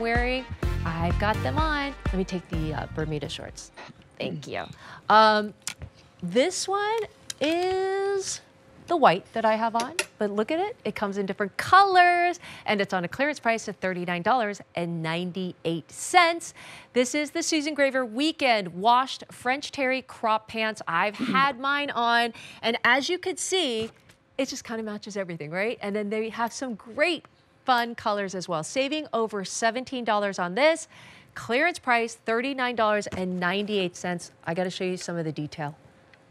wearing, I've got them on. Let me take the uh, Bermuda shorts. Thank you. Um, this one is the white that I have on, but look at it. It comes in different colors and it's on a clearance price of $39.98. This is the Susan Graver Weekend Washed French Terry Crop Pants. I've had mine on and as you could see, it just kind of matches everything, right? And then they have some great fun colors as well. Saving over $17 on this. Clearance price, $39.98. I got to show you some of the detail.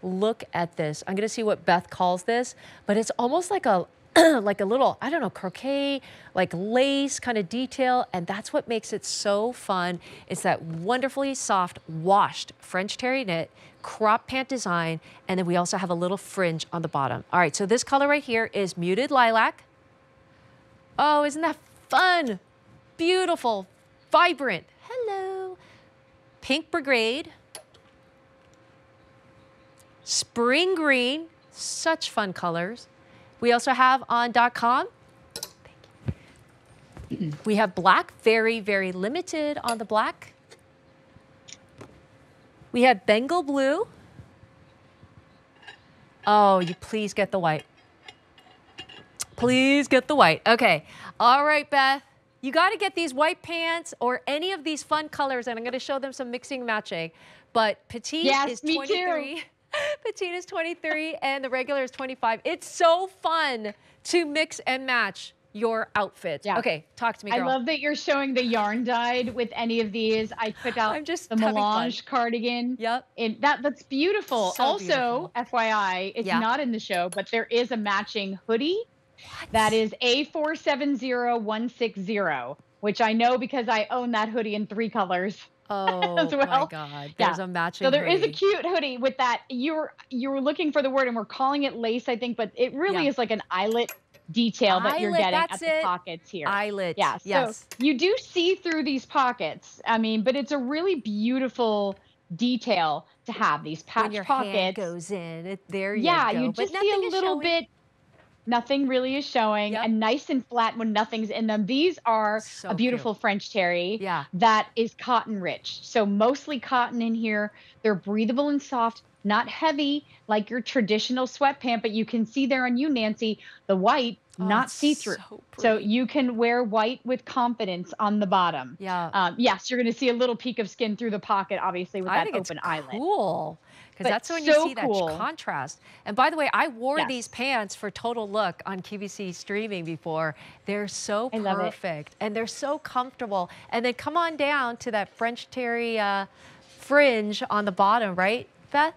Look at this. I'm going to see what Beth calls this, but it's almost like a like a little, I don't know, crochet, like lace kind of detail. And that's what makes it so fun. It's that wonderfully soft, washed French terry knit crop pant design. And then we also have a little fringe on the bottom. All right, so this color right here is muted lilac. Oh, isn't that fun? Beautiful, vibrant. Hello. Pink brigade. Spring green, such fun colors. We also have on .com, we have black, very, very limited on the black. We have Bengal blue. Oh, you please get the white. Please get the white. Okay. All right, Beth. You got to get these white pants or any of these fun colors, and I'm going to show them some mixing matching. But petite yes, is 23. Too. petite is 23 and the regular is 25. It's so fun to mix and match your outfits. Yeah. Okay, talk to me, girl. I love that you're showing the yarn dyed with any of these. I put out I'm just the melange fun. cardigan. Yep. And that that's beautiful. So also, beautiful. FYI, it's yeah. not in the show, but there is a matching hoodie what? that is A470160, which I know because I own that hoodie in three colors. Oh well. my god! There's yeah. a matching. So there hoodie. is a cute hoodie with that. You're you were looking for the word, and we're calling it lace, I think, but it really yeah. is like an eyelet detail eyelet, that you're getting at the pockets here. Eyelet. Yeah. So yes. you do see through these pockets. I mean, but it's a really beautiful detail to have these patch when your pockets. Hand goes in. It, there you yeah, go. you just see a little showing. bit nothing really is showing yep. and nice and flat when nothing's in them. These are so a beautiful cute. French terry yeah. that is cotton rich. So mostly cotton in here. They're breathable and soft, not heavy like your traditional sweatpant, but you can see there on you, Nancy, the white, oh, not see-through. So, so, you can wear white with confidence on the bottom. Yeah. Um, yes, you're going to see a little peek of skin through the pocket, obviously, with I that think open it's eyelet. Cool because that's when so you see cool. that contrast. And by the way, I wore yes. these pants for Total Look on QVC streaming before. They're so perfect and they're so comfortable. And then come on down to that French terry uh, fringe on the bottom, right, Beth?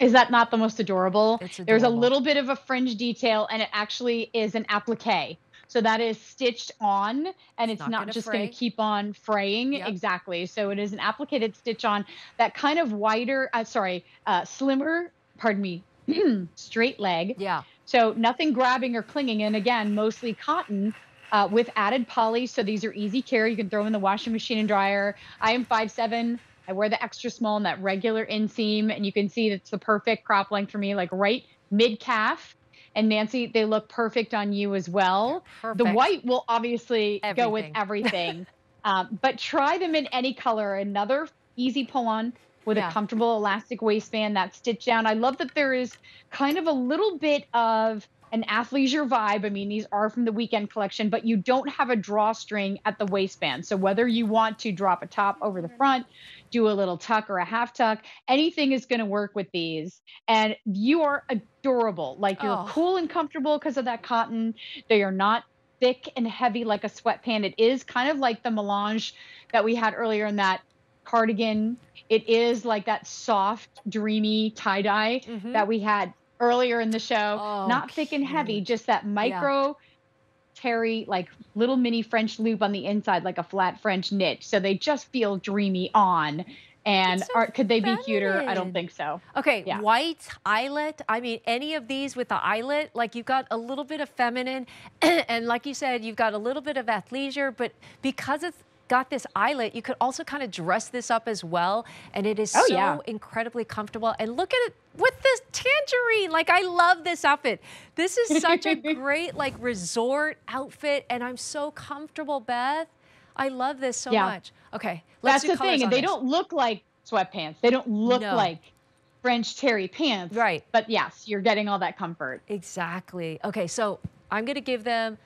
Is that not the most adorable? adorable? There's a little bit of a fringe detail, and it actually is an applique. So that is stitched on and it's, it's not, not just going to keep on fraying. Yep. Exactly. So it is an applicated stitch on that kind of wider, uh, sorry, uh, slimmer, pardon me, straight leg. Yeah. So nothing grabbing or clinging. And again, mostly cotton. Uh, with added poly, so these are easy care. You can throw them in the washing machine and dryer. I am five seven. I wear the extra small and that regular inseam, and you can see it's the perfect crop length for me, like right mid calf and Nancy, they look perfect on you as well. Perfect. The white will obviously everything. go with everything, um, but try them in any color. Another easy pull on with yeah. a comfortable elastic waistband that stitch down. I love that there is kind of a little bit of an athleisure vibe. I mean, these are from the weekend collection, but you don't have a drawstring at the waistband. So whether you want to drop a top over the front, do a little tuck or a half tuck, anything is going to work with these. And you are adorable. Like you're oh. cool and comfortable because of that cotton. They are not thick and heavy like a sweatpant. It is kind of like the melange that we had earlier in that cardigan. It is like that soft, dreamy tie dye mm-hmm. that we had earlier in the show. Oh, Not thick cute. and heavy, just that micro yeah. terry, like little mini French loop on the inside, like a flat French knit. So they just feel dreamy on. And so are, could they be cuter? I don't think so. Okay, yeah. white eyelet. I mean, any of these with the eyelet, like you've got a little bit of feminine, and like you said, you've got a little bit of athleisure, but because it's got this eyelet, you could also kind of dress this up as well. And it is oh, so yeah. incredibly comfortable. And look at it with this tangerine. Like, I love this outfit. This is such a great, like, resort outfit. And I'm so comfortable, Beth. I love this so Yeah. much. Okay, That's the thing, and they this. don't look like sweatpants. They don't look No. like French terry pants. Right. But yes, you're getting all that comfort. Exactly. Okay, so I'm gonna give them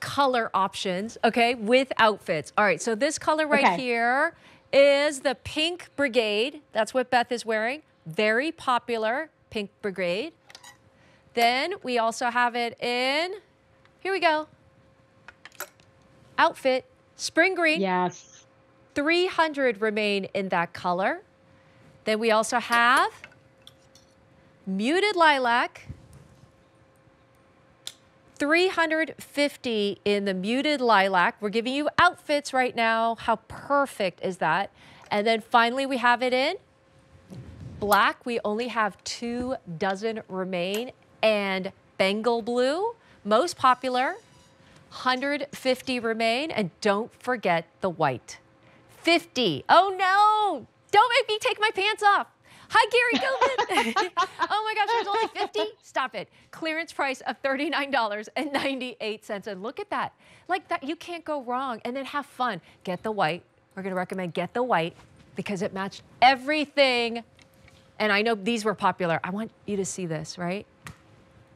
color options, okay, with outfits. All right, so this color right Okay. here is the Pink Brigade. That's what Beth is wearing. Very popular, Pink Brigade. Then we also have it in, here we go, outfit, spring green. Yes. 300 remain in that color. Then we also have muted lilac, 350 in the muted lilac. We're giving you outfits right now. How perfect is that? And then finally we have it in black. We only have two dozen remain. And Bengal blue, most popular, 150 remain. And don't forget the white. 50. Oh no! Don't make me take my pants off. Hi, Gary Gilman. oh my gosh, there's only 50? Stop it. Clearance price of $39.98. And look at that. Like that, you can't go wrong. And then have fun. Get the white. We're going to recommend get the white because it matched everything. And I know these were popular. I want you to see this, right?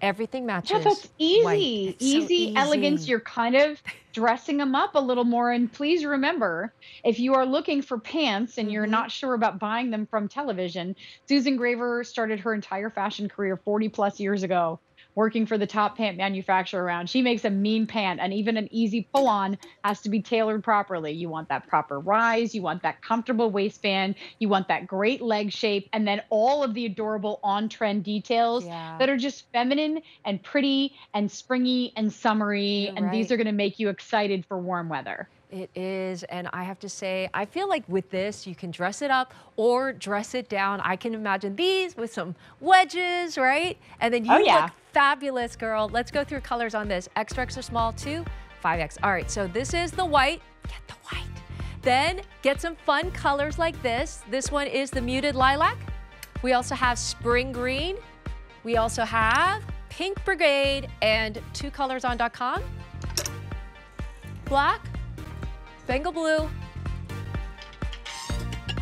Everything matches. Yeah, that's easy. It's so Easy elegance. You're kind of dressing them up a little more. And please remember, if you are looking for pants and you're Mhm. not sure about buying them from television, Susan Graver started her entire fashion career 40 plus years ago working for the top pant manufacturer around. She makes a mean pant, and even an easy pull on has to be tailored properly. You want that proper rise, you want that comfortable waistband, you want that great leg shape, and then all of the adorable on trend details Yeah. that are just feminine and pretty and springy and summery. You're and these are going to make you excited for warm weather. It is, and I have to say, I feel like with this, you can dress it up or dress it down. I can imagine these with some wedges, right? And then oh, you Oh, yeah. look fabulous, girl. Let's go through colors on this. Extra, extra small two, 5X. All right, so this is the white. Get the white. Then get some fun colors like this. This one is the muted lilac. We also have spring green. We also have pink brigade and two colors on .com. Black, Bengal blue,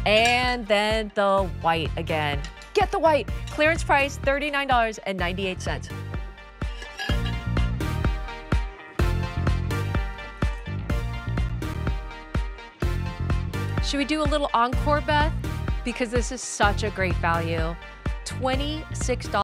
and then the white again. Get the white. Clearance price $39.98. Should we do a little encore, Beth? Because this is such a great value. $26.